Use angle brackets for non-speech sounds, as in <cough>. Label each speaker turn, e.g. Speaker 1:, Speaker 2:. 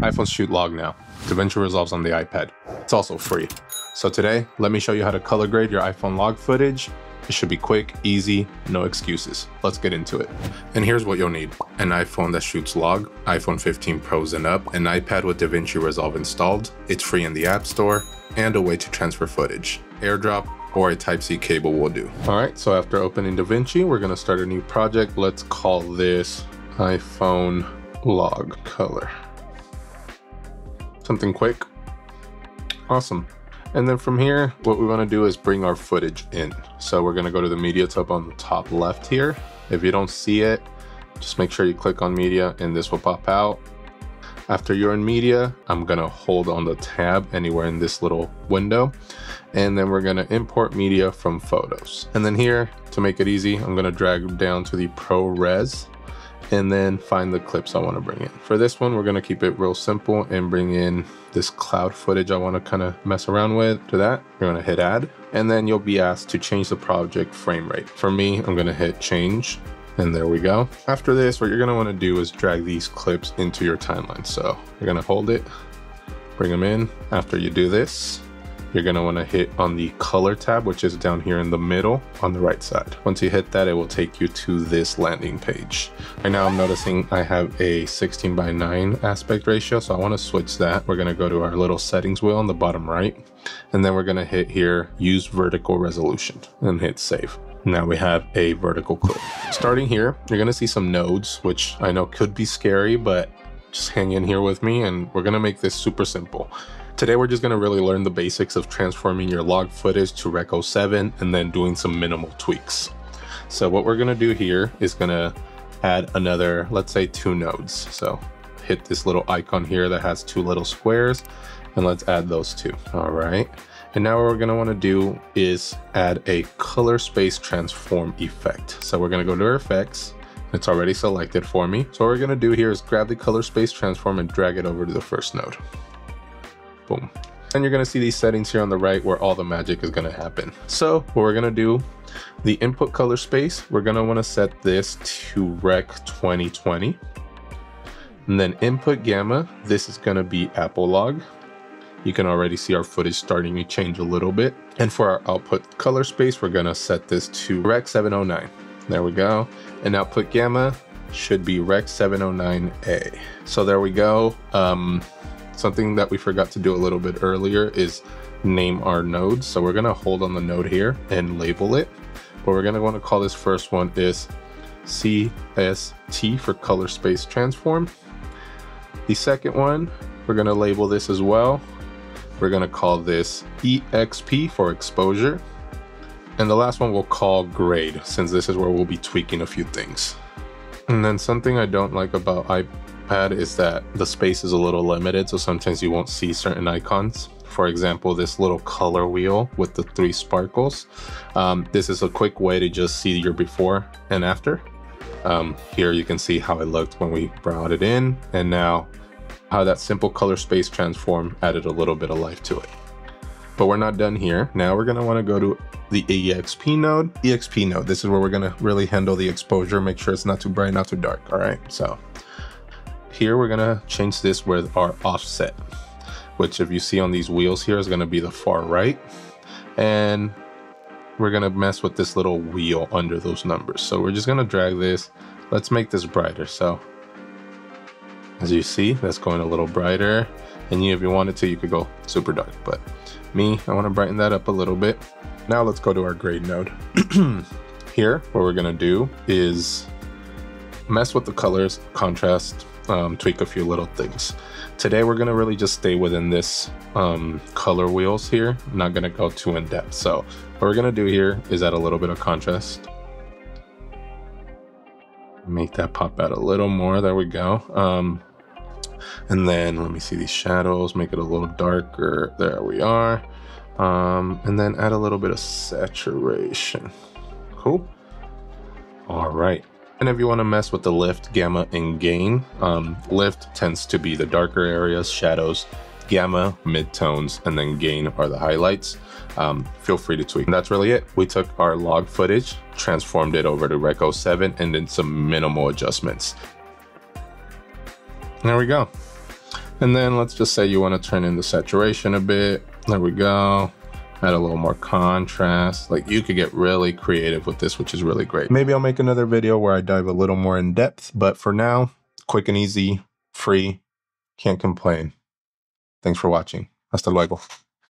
Speaker 1: iPhones shoot log now. DaVinci Resolve's on the iPad. It's also free. So today, let me show you how to color grade your iPhone log footage. It should be quick, easy, no excuses. Let's get into it. And here's what you'll need. An iPhone that shoots log, iPhone 15 Pros and up, an iPad with DaVinci Resolve installed, it's free in the App Store, and a way to transfer footage. AirDrop or a Type-C cable will do. All right, so after opening DaVinci, we're gonna start a new project. Let's call this iPhone log color. Something quick. Awesome. And then from here, what we wanna do is bring our footage in. So we're gonna go to the media tab on the top left here. If you don't see it, just make sure you click on media and this will pop out. After you're in media, I'm gonna hold on the tab anywhere in this little window. And then we're gonna import media from photos. And then here, to make it easy, I'm gonna drag down to the ProRes and then find the clips I want to bring in. For this one, we're going to keep it real simple and bring in this cloud footage I want to kind of mess around with. To that, you're going to hit add, and then you'll be asked to change the project frame rate. For me, I'm going to hit change, and there we go. After this, what you're going to want to do is drag these clips into your timeline. So you're going to hold it, bring them in. After you do this, you're gonna wanna hit on the color tab, which is down here in the middle on the right side. Once you hit that, it will take you to this landing page. Right now I'm noticing I have a 16 by 9 aspect ratio, so I wanna switch that. We're gonna go to our little settings wheel on the bottom right, and then we're gonna hit here, use vertical resolution, and hit save. Now we have a vertical clip. Starting here, you're gonna see some nodes, which I know could be scary, but just hang in here with me and we're gonna make this super simple. Today we're just going to really learn the basics of transforming your log footage to Rec 07 and then doing some minimal tweaks. So what we're going to do here is going to add another, let's say two nodes. So hit this little icon here that has two little squares and let's add those two. All right. And now what we're going to want to do is add a color space transform effect. So we're going to go to our effects. It's already selected for me. So what we're going to do here is grab the color space transform and drag it over to the first node. Boom. And you're gonna see these settings here on the right where all the magic is gonna happen. So what we're gonna do, the input color space, we're gonna wanna set this to Rec 2020. And then input gamma, this is gonna be Apple log. You can already see our footage starting to change a little bit. And for our output color space, we're gonna set this to Rec 709. There we go. And output gamma should be Rec 709A. So there we go. Um, Something that we forgot to do a little bit earlier is name our nodes. So we're gonna hold on the node here and label it. But we're gonna wanna call this first one is CST for color space transform. The second one, we're gonna label this as well. We're gonna call this EXP for exposure. And the last one we'll call grade, since this is where we'll be tweaking a few things. And then something I don't like about iPad is that the space is a little limited, so sometimes you won't see certain icons. For example, this little color wheel with the three sparkles. Um, this is a quick way to just see your before and after. Um, here you can see how it looked when we brought it in, and now how that simple color space transform added a little bit of life to it. But we're not done here. Now we're gonna wanna go to the EXP node. EXP node, this is where we're gonna really handle the exposure, make sure it's not too bright, not too dark, all right? So here we're gonna change this with our offset, which if you see on these wheels here is gonna be the far right. And we're gonna mess with this little wheel under those numbers. So we're just gonna drag this. Let's make this brighter. So as you see, that's going a little brighter. And you, if you wanted to, you could go super dark, but me, I wanna brighten that up a little bit. Now let's go to our grade node. <clears throat> Here, what we're gonna do is mess with the colors, contrast, um, tweak a few little things. Today we're gonna really just stay within this um, color wheels here. I'm not gonna go too in depth. So what we're gonna do here is add a little bit of contrast. Make that pop out a little more, there we go. Um, and then let me see these shadows, make it a little darker, there we are. Um, and then add a little bit of saturation. Cool. All right. And if you want to mess with the lift, gamma, and gain, um, lift tends to be the darker areas, shadows, gamma, midtones, and then gain are the highlights. Um, feel free to tweak. And that's really it. We took our log footage, transformed it over to Rec 07, and then some minimal adjustments. There we go. And then let's just say you want to turn in the saturation a bit. There we go. Add a little more contrast. Like you could get really creative with this, which is really great. Maybe I'll make another video where I dive a little more in depth, but for now, quick and easy, free, can't complain. Thanks for watching. Hasta luego.